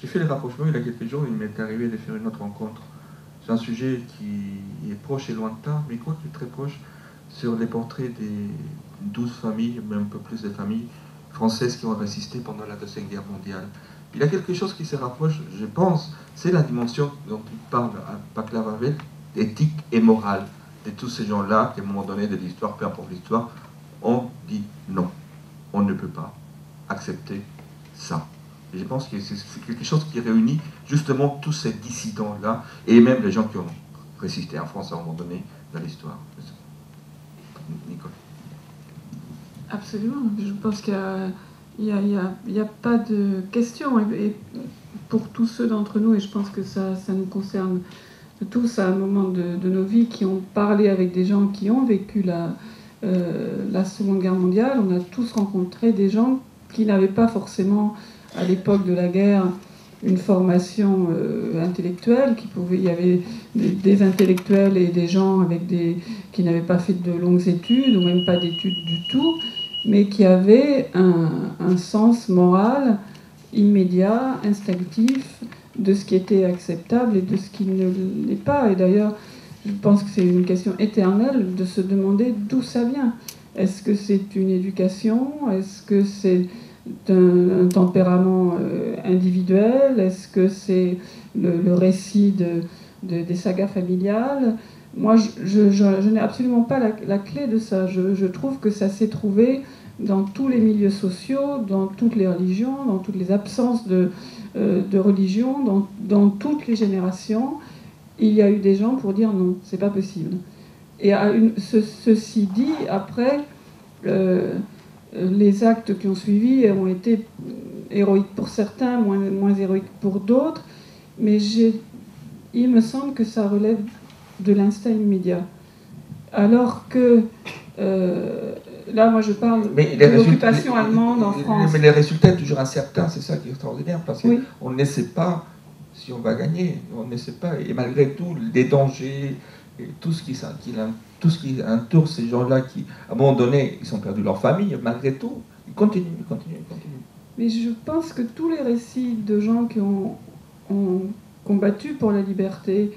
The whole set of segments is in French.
j'ai fait le rapprochement il y a quelques jours, il m'est arrivé de faire une autre rencontre. C'est un sujet qui est proche et lointain, mais quoi très proche, sur les portraits des 12 familles, même un peu plus de familles françaises qui ont résisté pendant la Deuxième Guerre mondiale. Il y a quelque chose qui se rapproche, je pense, c'est la dimension dont il parle à Havel, éthique et morale de tous ces gens-là qui, à un moment donné de l'histoire, peu importe l'histoire, ont dit non, on ne peut pas accepter ça. Et je pense que c'est quelque chose qui réunit justement tous ces dissidents-là, et même les gens qui ont résisté en France à un moment donné dans l'histoire. Nicole. Absolument. Je pense qu'il n'y a, pas de question. Pour tous ceux d'entre nous, et je pense que ça, nous concerne tous à un moment de, nos vies, qui ont parlé avec des gens qui ont vécu euh, la Seconde Guerre mondiale, on a tous rencontré des gens qui n'avaient pas forcément à l'époque de la guerre une formation euh, intellectuelle, qui pouvait, il y avait des, intellectuels et des gens avec des, qui n'avaient pas fait de longues études, ou même pas d'études du tout, mais qui avaient un, un, sens moral immédiat, instinctif, de ce qui était acceptable et de ce qui ne l'est pas. Et d'ailleurs, je pense que c'est une question éternelle de se demander d'où ça vient. Est-ce que c'est une éducation? Est-ce que c'est d'un tempérament euh, individuel? Est-ce que c'est le, récit de, des sagas familiales? Moi, je, n'ai absolument pas la, clé de ça. Je, trouve que ça s'est trouvé dans tous les milieux sociaux, dans toutes les religions, dans toutes les absences de, euh, de religion, dans, dans, toutes les générations. Il y a eu des gens pour dire non, c'est pas possible. Et ceci dit, après, euh, les actes qui ont suivi ont été héroïques pour certains, moins, moins héroïques pour d'autres, mais il me semble que ça relève de l'instinct immédiat. Alors que, euh, là, moi je parle de l'occupation allemande en France. Mais les résultats sont toujours incertains, c'est ça qui est extraordinaire, parce qu'on ne sait pas si on va gagner, on ne sait pas, et malgré tout, les dangers, et tout ce qui, qui tout ce qui entoure ces gens-là qui, à un moment donné, ils ont perdu leur famille, malgré tout, ils continuent, ils continuent, ils continuent. Mais je pense que tous les récits de gens qui ont, combattu pour la liberté,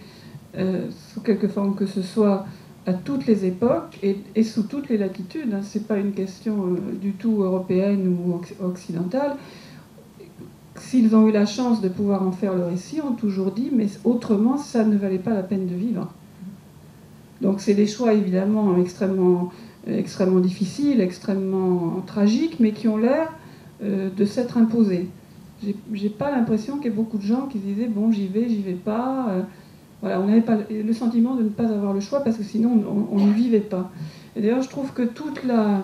euh, sous quelque forme que ce soit, à toutes les époques et, sous toutes les latitudes, hein, ce n'est pas une question euh, du tout européenne ou occidentale, s'ils ont eu la chance de pouvoir en faire le récit, ont toujours dit, mais autrement, ça ne valait pas la peine de vivre. Donc c'est des choix évidemment extrêmement, extrêmement difficiles, extrêmement tragiques, mais qui ont l'air euh, de s'être imposés. J'ai pas l'impression qu'il y ait beaucoup de gens qui disaient bon j'y vais, j'y vais pas. Euh, voilà, on n'avait pas le sentiment de ne pas avoir le choix parce que sinon on, ne vivait pas. Et d'ailleurs je trouve que toute la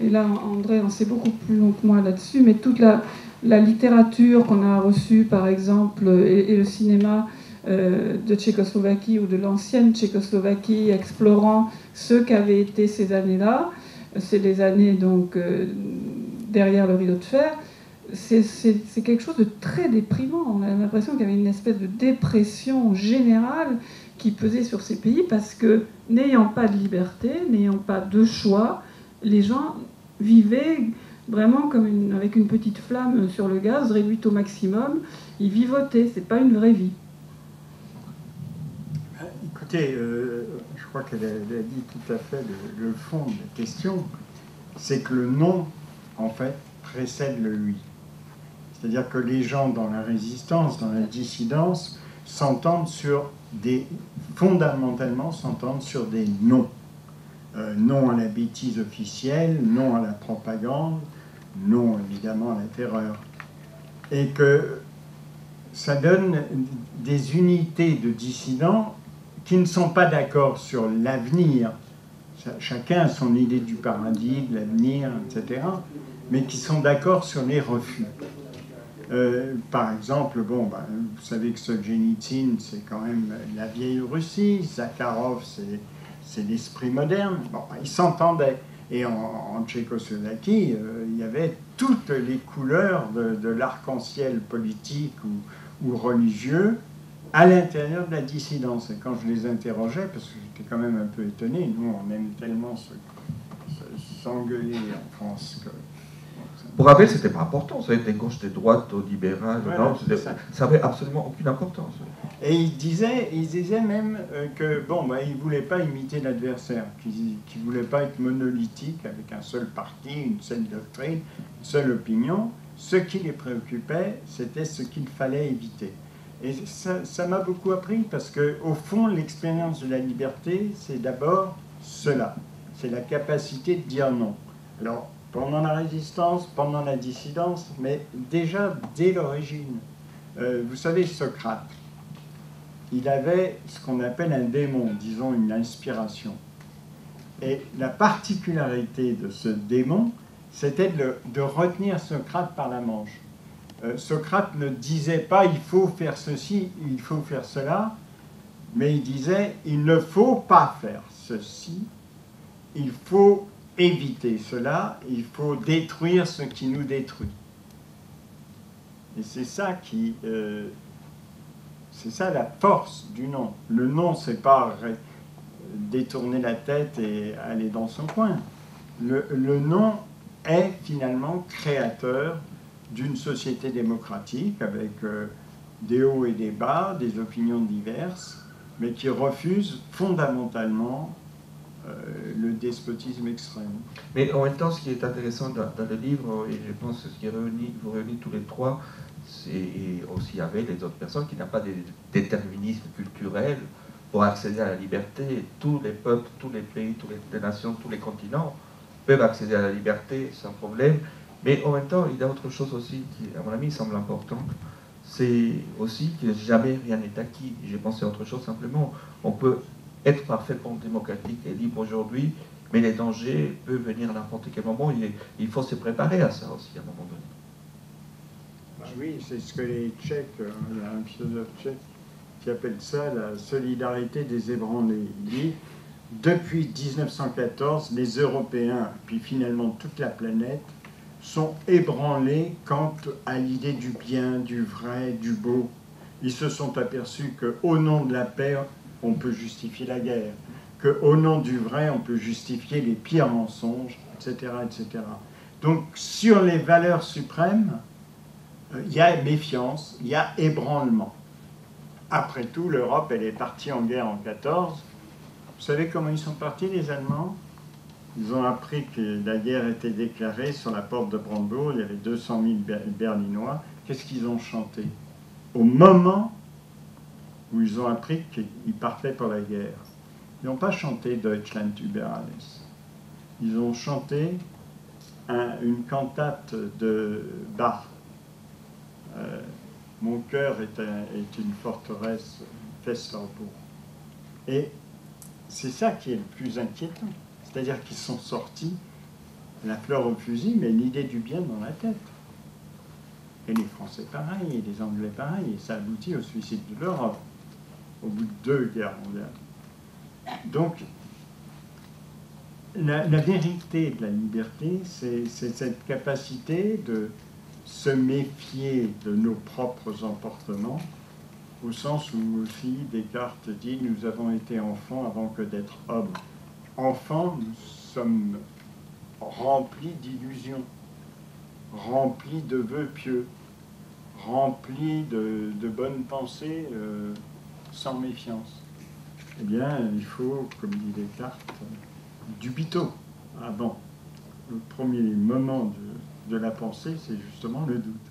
et là André en sait beaucoup plus long que moi là-dessus, mais toute la, la littérature qu'on a reçue par exemple et le cinéma euh, de Tchécoslovaquie ou de l'ancienne Tchécoslovaquie, explorant ce qu'avaient été ces années-là. C'est des années donc euh, derrière le rideau de fer. C'est quelque chose de très déprimant. On a l'impression qu'il y avait une espèce de dépression générale qui pesait sur ces pays parce que n'ayant pas de liberté, n'ayant pas de choix, les gens vivaient vraiment comme avec une petite flamme sur le gaz réduite au maximum. Ils vivotaient, c'est pas une vraie vie. Euh, je crois qu'elle a, dit tout à fait le, fond de la question, c'est que le non, en fait, précède le oui. C'est-à-dire que les gens dans la résistance, dans la dissidence, s'entendent sur des, fondamentalement s'entendent sur des non. Euh, non à la bêtise officielle, non à la propagande, non évidemment à la terreur. Et que ça donne des unités de dissidents qui ne sont pas d'accord sur l'avenir, chacun a son idée du paradis, de l'avenir, etc., mais qui sont d'accord sur les refus. Euh, par exemple, bon, ben, vous savez que Solzhenitsyn, c'est quand même la vieille Russie, Zakharov, c'est l'esprit moderne. Bon, ben, ils s'entendaient. Et en, Tchécoslovaquie, euh, il y avait toutes les couleurs de, l'arc-en-ciel politique ou religieux à l'intérieur de la dissidence. Et quand je les interrogeais, parce que j'étais quand même un peu étonné, nous on aime tellement s'engueuler en France que Pour Abel, c'était pas important. Ça était gauche, des droites, au libéral. Voilà, non, ça. ça avait absolument aucune importance. Et il disait, il disait même euh, que bon, bah, il voulait pas imiter l'adversaire, qu'il ne voulait pas être monolithique avec un seul parti, une seule doctrine, une seule opinion. Ce qui les préoccupait, c'était ce qu'il fallait éviter. Et ça m'a beaucoup appris parce que au fond, l'expérience de la liberté, c'est d'abord cela, c'est la capacité de dire non. Alors pendant la résistance, pendant la dissidence, mais déjà dès l'origine. Euh, vous savez, Socrate, il avait ce qu'on appelle un démon, disons une inspiration. Et la particularité de ce démon, c'était de, de retenir Socrate par la manche. Euh, Socrate ne disait pas il faut faire ceci, il faut faire cela, mais il disait il ne faut pas faire ceci, il faut éviter cela, il faut détruire ce qui nous détruit. Et c'est ça qui, euh, c'est ça la force du non. Le non, c'est pas détourner la tête et aller dans son coin. Le, le non est finalement créateur d'une société démocratique avec euh, des hauts et des bas, des opinions diverses, mais qui refuse fondamentalement euh, le despotisme extrême. Mais en même temps, ce qui est intéressant dans, le livre, et je pense que ce qui réunit, vous réunit tous les trois, et aussi avec les autres personnes, qui n'a pas de déterminisme culturel pour accéder à la liberté. Tous les peuples, tous les pays, toutes les nations, tous les continents peuvent accéder à la liberté sans problème. Mais en même temps, il y a autre chose aussi qui, à mon avis, semble importante. C'est aussi que jamais rien n'est acquis. J'ai pensé à autre chose simplement. On peut être parfaitement démocratique et libre aujourd'hui, mais les dangers peuvent venir à n'importe quel moment. Il, faut se préparer à ça aussi à un moment donné. Bah oui, c'est ce que les Tchèques, euh, il y a un philosophe tchèque qui appelle ça la solidarité des ébranlés. Il dit, depuis 1914, les Européens, puis finalement toute la planète, sont ébranlés quant à l'idée du bien, du vrai, du beau. Ils se sont aperçus qu'au nom de la paix, on peut justifier la guerre, qu'au nom du vrai, on peut justifier les pires mensonges, etc. etc. Donc sur les valeurs suprêmes, euh, il y a méfiance, il y a ébranlement. Après tout, l'Europe, elle est partie en guerre en 14. Vous savez comment ils sont partis, les Allemands? Ils ont appris que la guerre était déclarée sur la porte de Brandebourg, il y avait 200 000 Ber- Berlinois. Qu'est-ce qu'ils ont chanté? Au moment où ils ont appris qu'ils partaient pour la guerre, ils n'ont pas chanté Deutschland über alles. Ils ont chanté un- une cantate de Bach. Euh, mon cœur est, un- est une forteresse, Festerbourg. Et c'est ça qui est le plus inquiétant. C'est-à-dire qu'ils sont sortis, la fleur au fusil, mais l'idée du bien dans la tête. Et les Français pareil, et les Anglais pareil, et ça aboutit au suicide de l'Europe, au bout de deux guerres mondiales. Donc, la, la vérité de la liberté, c'est c'est cette capacité de se méfier de nos propres emportements, au sens où aussi Descartes dit nous avons été enfants avant que d'être hommes. Enfants, nous sommes remplis d'illusions, remplis de vœux pieux, remplis de, bonnes pensées euh, sans méfiance. Eh bien, il faut, comme dit Descartes, dubito avant. Le premier moment de la pensée, c'est justement le doute.